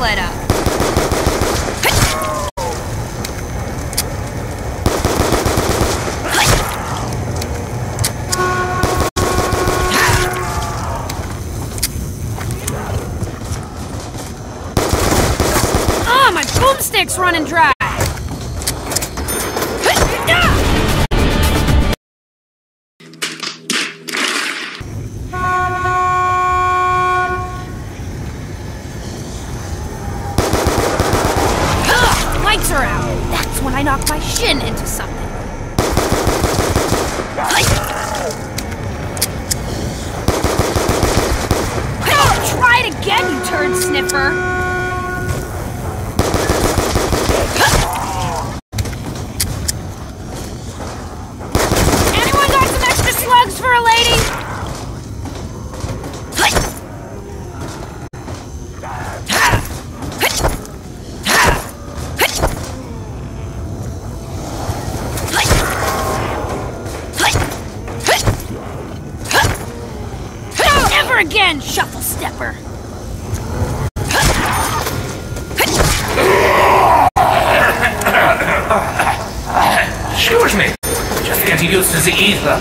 lit up. Ah, my boomstick's running dry. Ugh, out. That's when I knock my shin into something. Try it again, you turd sniffer. Just getting used to the ether.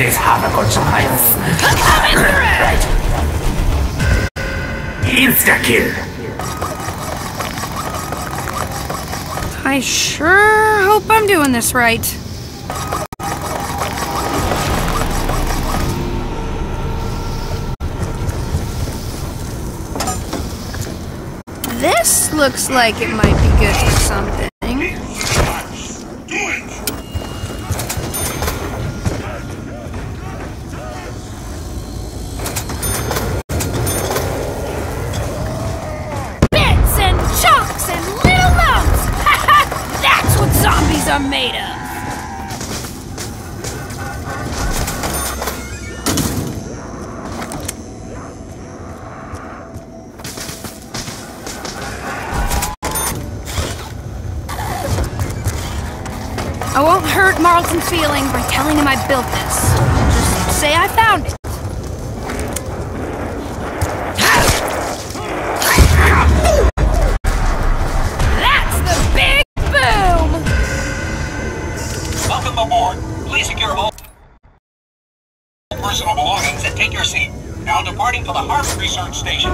It is half a good science. right. Insta kill. I sure hope I'm doing this right. This looks like it might be good for something. Made of! I won't hurt Marlton's feelings by telling him I built this. Just say I found it. Take your seat. Now departing for the Harvard Research Station.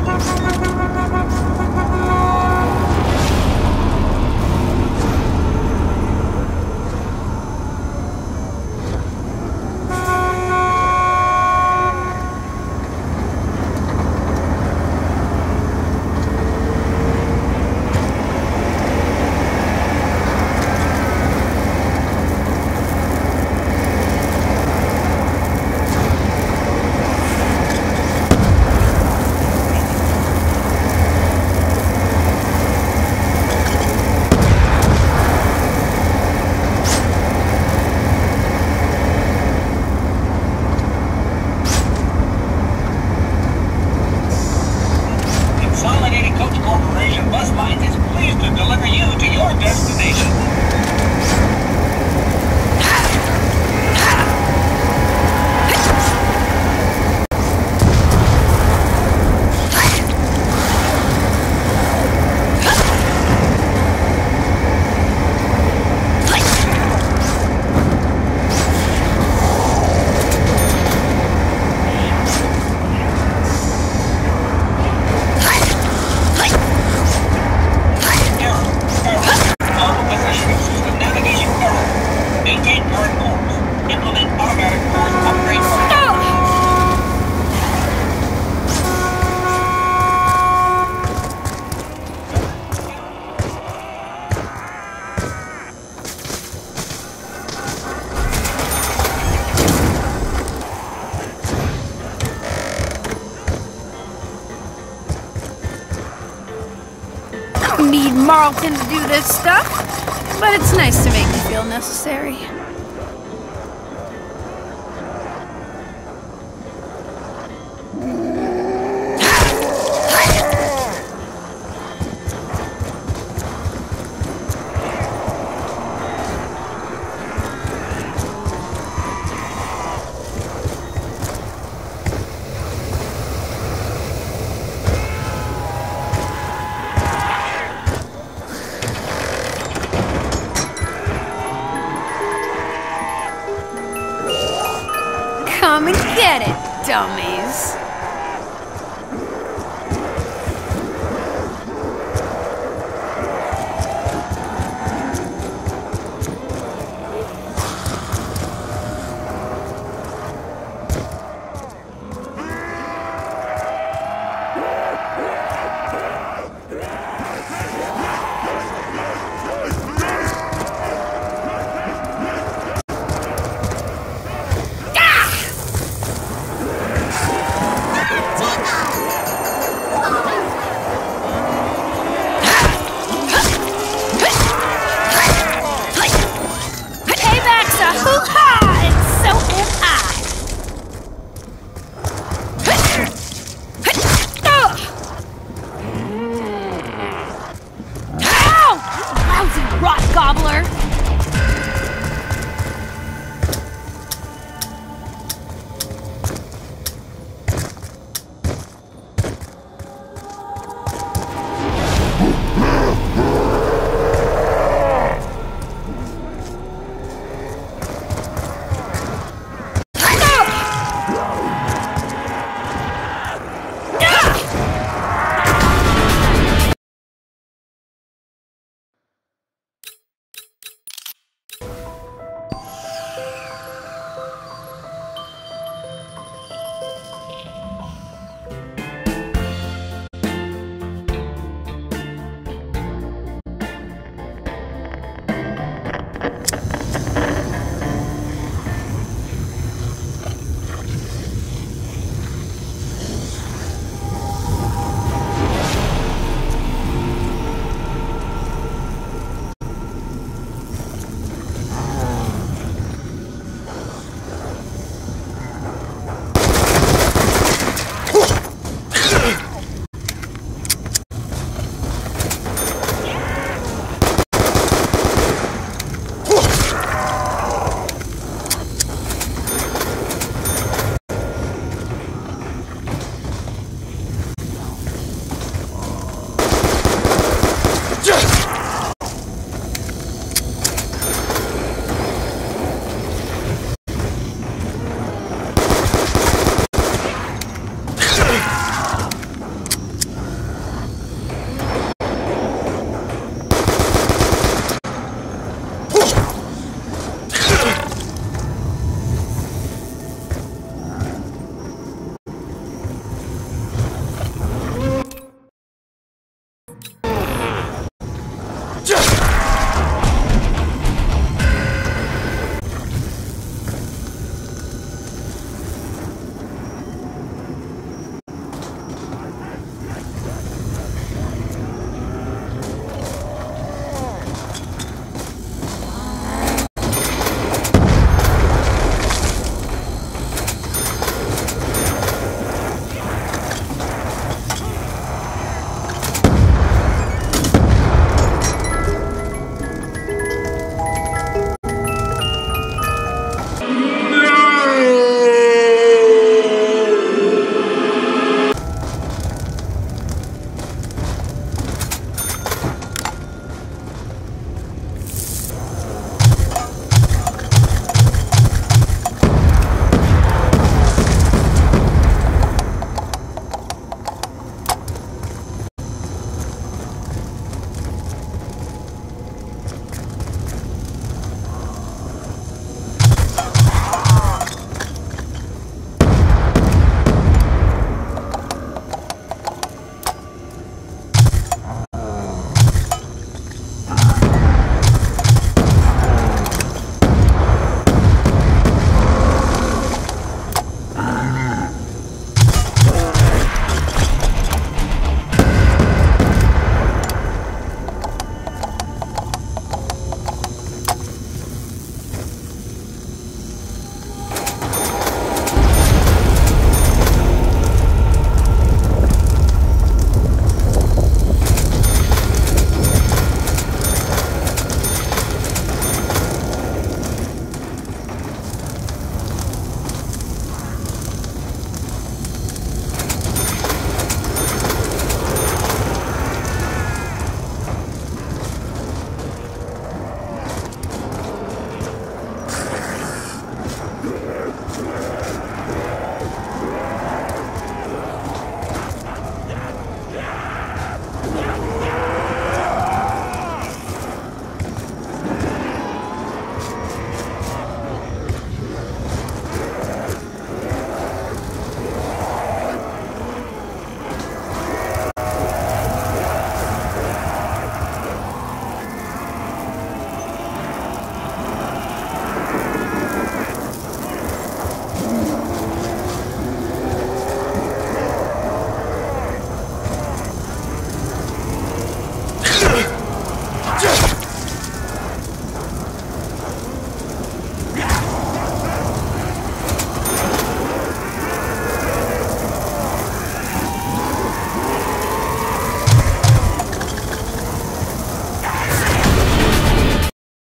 Need Marlton to do this stuff, but it's nice to make me feel necessary. It, dummies.